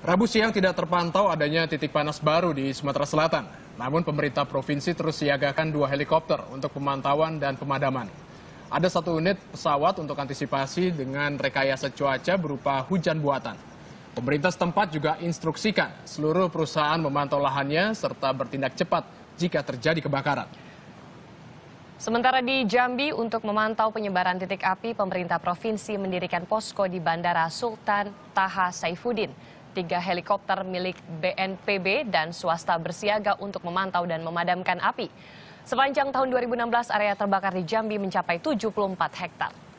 Rabu siang tidak terpantau adanya titik panas baru di Sumatera Selatan. Namun pemerintah provinsi terus siagakan dua helikopter untuk pemantauan dan pemadaman. Ada satu unit pesawat untuk antisipasi dengan rekayasa cuaca berupa hujan buatan. Pemerintah setempat juga instruksikan seluruh perusahaan memantau lahannya serta bertindak cepat jika terjadi kebakaran. Sementara di Jambi, untuk memantau penyebaran titik api, pemerintah provinsi mendirikan posko di Bandara Sultan Taha Saifuddin. Tiga helikopter milik BNPB dan swasta bersiaga untuk memantau dan memadamkan api. Sepanjang tahun 2016, area terbakar di Jambi mencapai 74 hektar.